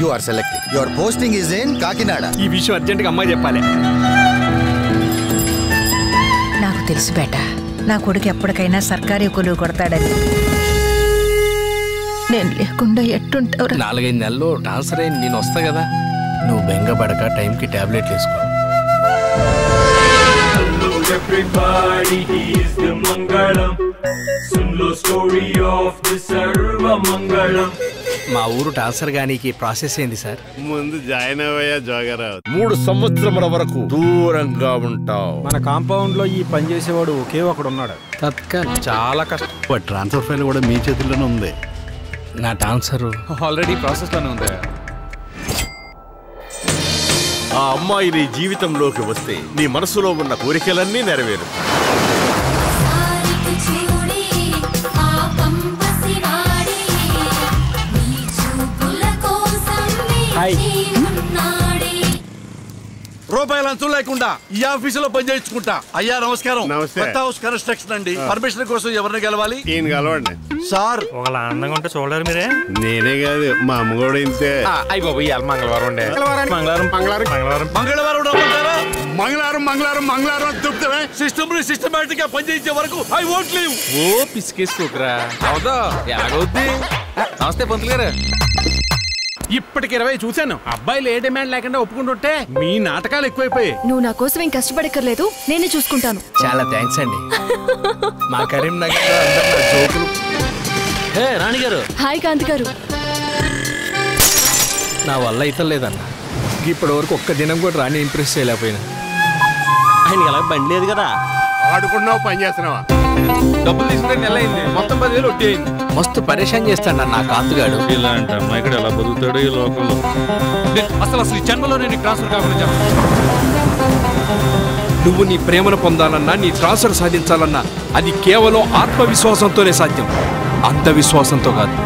You are selected your posting is in Kakinada ఈ విషయం అర్జెంట్గా అమ్మాయి చెప్పాలి. నాకు తెలుసు బేట. నా కొడుకు ఎప్పటికైనా సర్కారీ కొలువు కొడతాడని. నేను లేకుండా ఎట్టుంటారు నాలుగైదు నెలలు ట్రాన్స్ఫర్ అయింది నేను వస్తా కదా. నువ్వు బెంగపడక టైంకి ట్యాబ్లెట్ వేసుకో. మా ఊరు ట్రాన్స్ఫర్ గానీకి ప్రాసెస్ ఏంది సార్? ముందు జాయిన్ అవ్వయా జోగరావు. మూడు సంవత్సరముల వరకు దూరంగా ఉంటావు. మన కాంపౌండ్లో ఈ పని చేసేవాడు ఒకే ఒకడు ఉన్నాడు తత్కాల్. చాలా కష్టం. ట్రాన్స్ఫర్ ఫైల్ కూడా మీ చేతుల్లోనే ఉంది. నా ట్రాన్స్ఫర్. ఆల్రెడీ ప్రాసెస్లోనే ఉంది. ఆ అమ్మాయి నీ జీవితంలోకి వస్తే నీ మనసులో ఉన్న కోరికలన్నీ నెరవేరు ఉన్నాడే రూపాయలు అంచు లేకుండా ఈ ఆఫీసులో పనిచేయించుకుంటా అయ్యా నమస్కారం. నమస్తే. కొత్త హౌస్ కన్స్ట్రక్షన్ అండి. పర్మిషన్ కోసం ఎవరిని గెలవాలి? ఈయన కలవండి సార్. ఒకలా అందంగా ఉంటే చూడలేరు మీరే. నేనే కాదు మా అమ్మ కూడా ఇంతే. అయ్యి బాబు ఇవాళ మంగళవారం ఉండే మంగళవారం. మంగళవారం. మంగళవారం. మంగళవారం. మంగళవారం మంగళవారం మంగళవారం చెప్తావే. సిస్టమ్ని సిస్టమేటిక్గా పనిచేయించే వరకు ఐ వోంట్ లీవ్ ఓ పిసికేసుకోకరా. అవుదా ఎలాగవుద్ది నమస్తే పంతులు గారు. ఇప్పటికి ఇరవై చూశాను. అబ్బాయిలు ఏ డిమాండ్ లేకుండా ఒప్పుకుంటుంటే మీ నాటకాలు ఎక్కువైపోయాయి. నువ్వు నా కోసం ఏం కష్టపడక్కర్లేదు నేనే చూసుకుంటాను. చాలా థ్యాంక్స్ అండి. మా కరీంనగర్ జోకులు హే రాణిగారు. హాయ్ కాంతి గారు. నా వల్ల అయితే లేదన్న. ఇప్పటి వరకు ఒక్క దినం కూడా రాణి ఇంప్రెస్ చేయలేకపోయినా. ఆయన అలా బండి లేదు కదా. ఆడుకున్నావు పని చేస్తున్నావా? డబ్బులు తీసుకుంటే నెల అయింది. మొత్తం పదివేలు వడ్డీ అయింది. మస్తు పరేషాన్ చేస్తాడు నా కాతుగాడు. ఇలాంటి అమ్మాయి ఇక్కడ ఎలా బతుకుతాడు ఈ లోకంలో. అసలు అసలు ఈ జన్మలో నేను ట్రాన్స్ఫర్ కాకుండా. నువ్వు నీ ప్రేమను పొందాలన్నా నీ ట్రాన్స్ఫర్ సాధించాలన్నా అది కేవలం ఆత్మవిశ్వాసంతోనే సాధ్యం. అంధవిశ్వాసంతో కాదు.